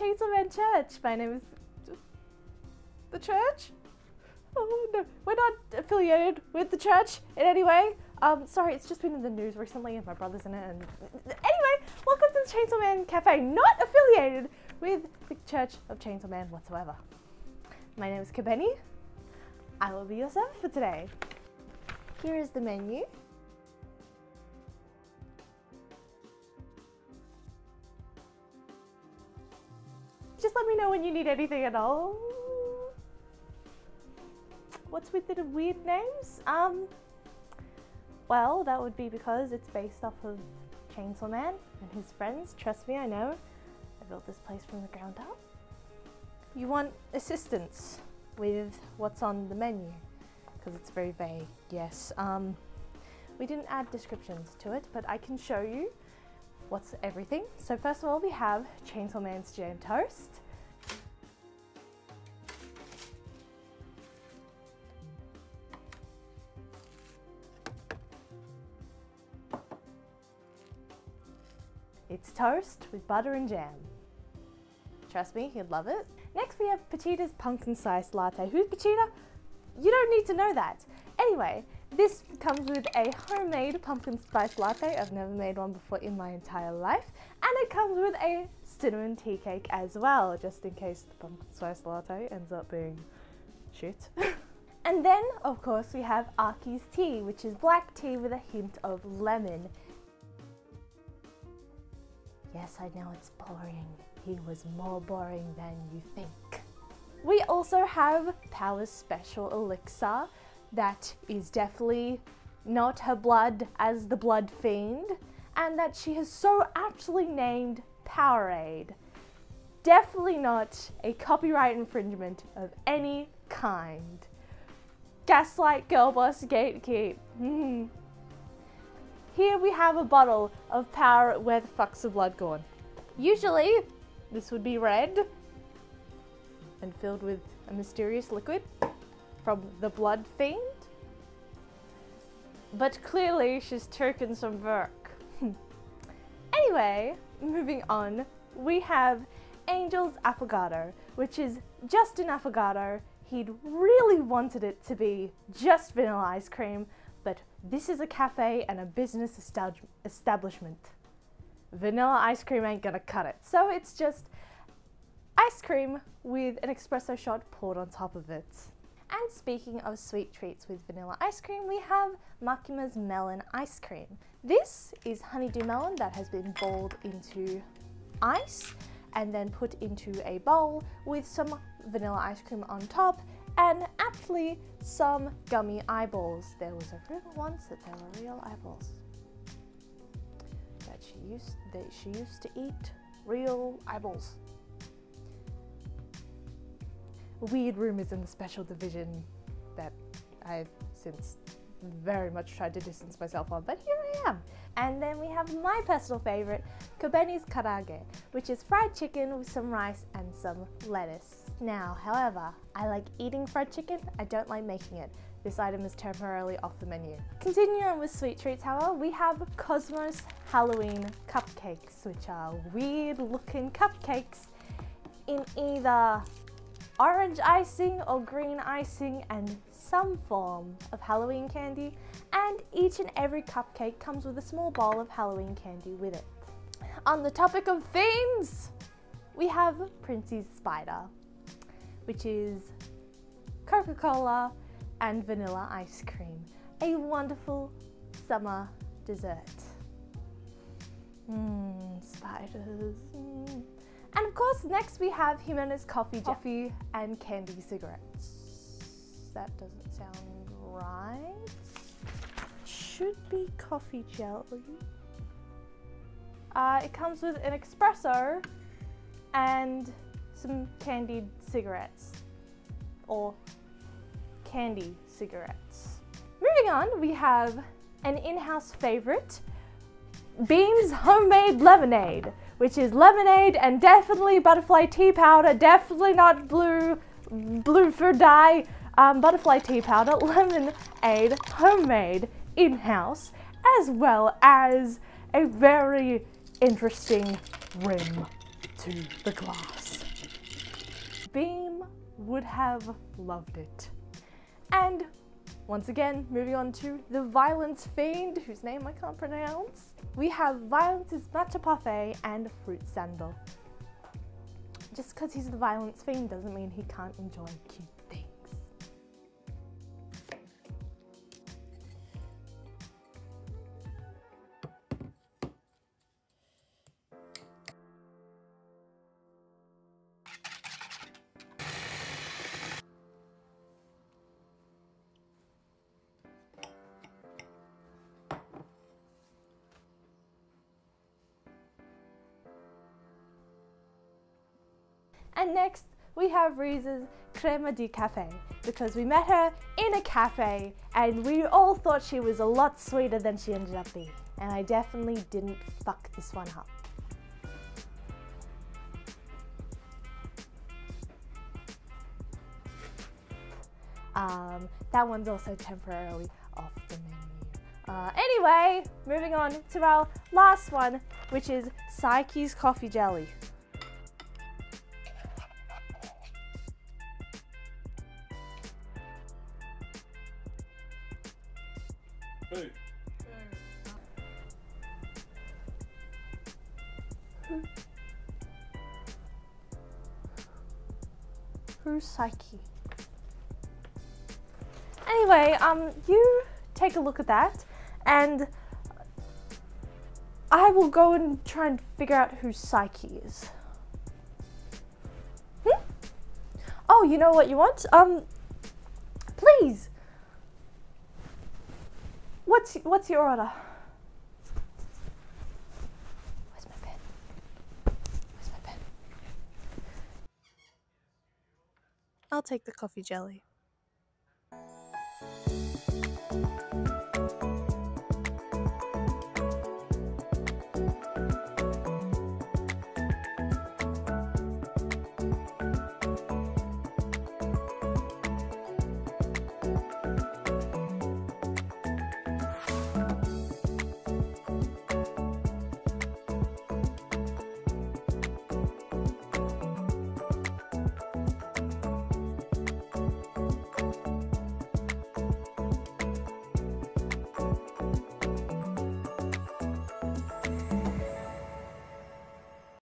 Chainsaw Church. My name is the church. Oh no, we're not affiliated with the church in any way. Um, sorry, it's just been in the news recently, and my brother's in it. And anyway, welcome to the Chainsaw Man Cafe. Not affiliated with the Church of Chainsaw Man whatsoever. My name is Kobeni. I will be your server for today. Here is the menu. Know when you need anything at all. What's with the weird names? Um, well, that would be because it's based off of Chainsaw Man and his friends. Trust me, I know. I built this place from the ground up. You want assistance with what's on the menu because it's very vague. Yes. Um, we didn't add descriptions to it, but I can show you what's everything. So first of all, we have Chainsaw Man's Jam Toast. It's toast with butter and jam. Trust me, he'd love it. Next we have Pochita's pumpkin spice latte. Who's Pachita? You don't need to know that. Anyway, this comes with a homemade pumpkin spice latte. I've never made one before in my entire life. And it comes with a cinnamon tea cake as well, just in case the pumpkin spice latte ends up being shit. and then, of course, we have Aki's tea, which is black tea with a hint of lemon. Yes, I know it's boring. He was more boring than you think. We also have Power's Special Elixir that is definitely not her blood as the Blood Fiend, and that she has so aptly named Powerade. Definitely not a copyright infringement of any kind. Gaslight Girl Boss Gatekeep. Hmm. Here we have a bottle of Power Where the Fuck's the Blood Gone? Usually, this would be red and filled with a mysterious liquid from the Blood Fiend. But clearly, she's taken some work. anyway, moving on, we have Angel's Affogato, which is just an affogato. He'd really wanted it to be just vanilla ice cream, but this is a cafe and a business establishment. Vanilla ice cream ain't gonna cut it. So it's just ice cream with an espresso shot poured on top of it. And speaking of sweet treats with vanilla ice cream, we have Makima's Melon Ice Cream. This is honeydew melon that has been boiled into ice and then put into a bowl with some vanilla ice cream on top and aptly some gummy eyeballs. There was a rumor once that there were real eyeballs. That she used that she used to eat real eyeballs. Weird rumors in the special division that I've since very much tried to distance myself on, but here I am. And then we have my personal favorite, Kobeni's Karaage, which is fried chicken with some rice and some lettuce. Now, however, I like eating fried chicken, I don't like making it. This item is temporarily off the menu. Continuing with sweet treats, however, we have Cosmo's Halloween cupcakes, which are weird looking cupcakes in either orange icing or green icing and some form of Halloween candy and each and every cupcake comes with a small bowl of Halloween candy with it. On the topic of themes, we have Prince's Spider, which is Coca-Cola and vanilla ice cream. A wonderful summer dessert. Mmm, spiders. Mm. And of course, next we have Himeno's Coffee, Coffee and Candy Cigarettes. That doesn't sound right. Should be coffee jelly. Uh, it comes with an espresso and some candied cigarettes or candy cigarettes. Moving on, we have an in-house favorite, Beam's Homemade Lemonade, which is lemonade and definitely butterfly tea powder, definitely not blue, blue for dye, um, butterfly tea powder, lemonade, homemade, in-house, as well as a very interesting rim to the glass. Beam would have loved it. And once again, moving on to the Violence Fiend, whose name I can't pronounce. We have Violence's Matcha Parfait and Fruit Sandal. Just because he's the Violence Fiend doesn't mean he can't enjoy cute Next, we have Reze's Crema di Cafe because we met her in a cafe and we all thought she was a lot sweeter than she ended up being. And I definitely didn't fuck this one up. Um, that one's also temporarily off the menu. Uh, anyway, moving on to our last one, which is Psyche's Coffee Jelly. Who? Who's Psyche? Anyway, um, you take a look at that, and I will go and try and figure out who Psyche is. Hmm? Oh, you know what you want? Um, please. What's what's your order? Where's my pen? Where's my pen? I'll take the coffee jelly.